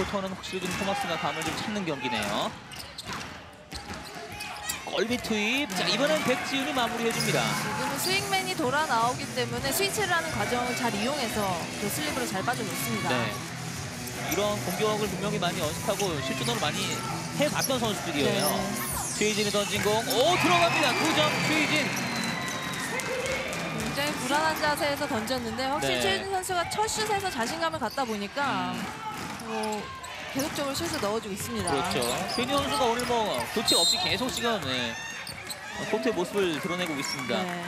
이쿼터는 확실히 좀 토마스가 감을 좀 찾는 경기네요. 걸비 투입. 자 이번엔 백지훈이 마무리해줍니다. 지금은 스윙맨이 돌아 나오기 때문에 스위치를 하는 과정을 잘 이용해서 그 슬립으로 잘 빠져줬습니다. 네. 이런 공격을 분명히 많이 연습하고 실전으로 많이 해봤던 선수들이에요. 네. 최희진이 던진 공, 오 들어갑니다. 9점 최희진. 굉장히 불안한 자세에서 던졌는데 확실히 네. 최준 선수가 첫 슛에서 자신감을 갖다 보니까 뭐 계속적으로 슛을 넣어주고 있습니다. 그렇죠. 최희진 선수가 오늘 뭐 교체 없이 계속 지금 네, 코트의 모습을 드러내고 있습니다. 네,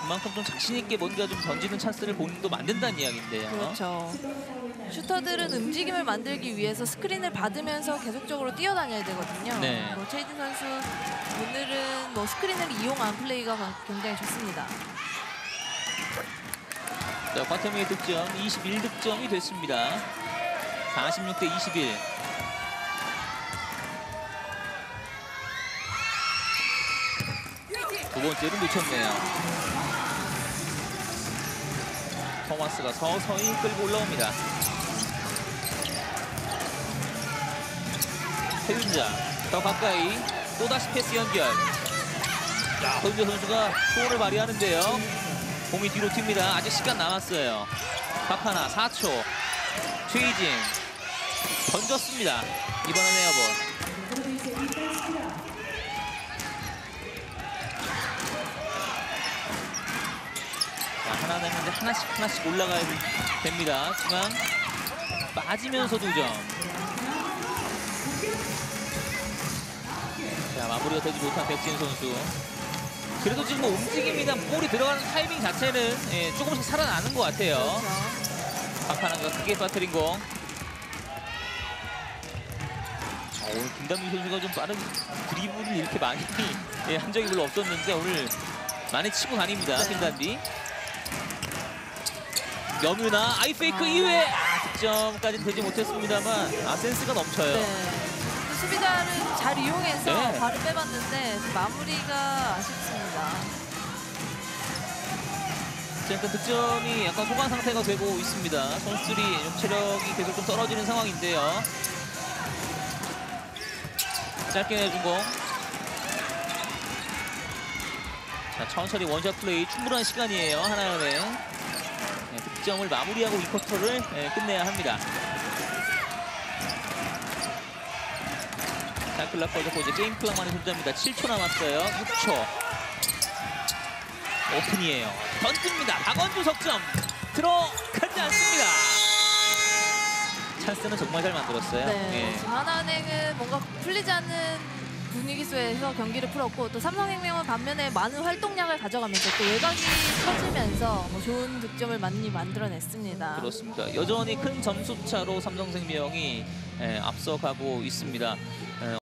그만큼 좀 자신 있게 뭔가 좀 던지는 찬스를 본인도 만든다는 이야기인데요. 그렇죠. 슈터들은 움직임을 만들기 위해서 스크린을 받으면서 계속적으로 뛰어다녀야 되거든요. 네. 뭐 최진 선수 오늘은 뭐 스크린을 이용한 플레이가 굉장히 좋습니다. 자, 바텀의 득점 21득점이 됐습니다. 46대 21. 두 번째를 놓쳤네요. 토마스가 서서히 끌고 올라옵니다. 최윤자 더 가까이 또다시 패스 연결. 자, 허윤재 선수가 소원을 발휘하는데요. 공이 뒤로 튑니다. 아직 시간 남았어요. 박하나 4초. 최희진 던졌습니다. 이번엔 에어본. 자, 하나 내는데 하나씩 하나씩 올라가야 됩니다. 중앙 빠지면서 두 점. 자, 마무리가 되지 못한 백진 선수. 그래도 지금 뭐 움직임이나 볼이 들어가는 타이밍 자체는 예, 조금씩 살아나는 것 같아요. 그렇죠. 박하나가 크게 빠뜨린 공. 오늘 김단민 선수가 좀 빠른 드리블을 이렇게 많이 예, 한 적이 별로 없었는데 오늘 많이 치고 다닙니다. 네. 김단비. 염유나 아이페이크 이후에 아, 득점까지는 되지 못했습니다만 아 센스가 넘쳐요. 네. 수비자를 잘 이용해서 네. 발을 빼봤는데 마무리가 아쉽습니다. 자, 일단 득점이 약간 소강 상태가 되고 있습니다. 선수들이 좀 체력이 계속 좀 떨어지는 상황인데요. 짧게 내준 공. 자, 천천히 원샷 플레이 충분한 시간이에요. 하나연의 네, 득점을 마무리하고 이 쿼터를 네, 끝내야 합니다. 자, 클락 걸렸고 이제 게임 클락만의 존재입니다. 7초 남았어요. 6초. 오픈이에요. 던집니다. 박원주 석점 들어가지 않습니다. 찬스는 정말 잘 만들었어요. 네. 예. 지금 하나은행은 뭔가 풀리지 않는 분위기 속에서 경기를 풀었고 또 삼성생명은 반면에 많은 활동량을 가져가면서 또 외곽이 터지면서 뭐 좋은 득점을 많이 만들어냈습니다. 그렇습니다. 여전히 큰 점수 차로 삼성생명이 예, 앞서가고 있습니다. 예,